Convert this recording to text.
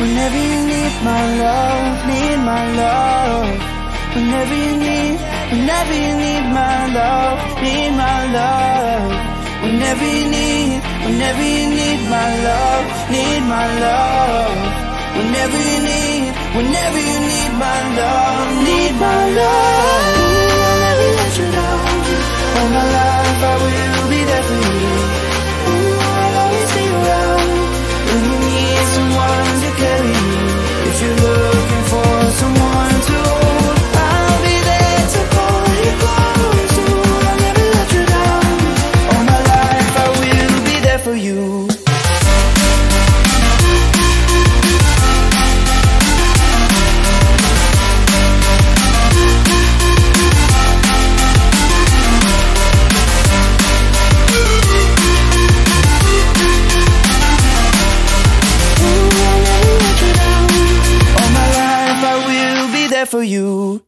Whenever you need my love, need my love. Whenever you need, whenever you need my love, need my love. Whenever you need, whenever you need my love, need my love. Whenever you need, whenever you need my love, need my love. There for you.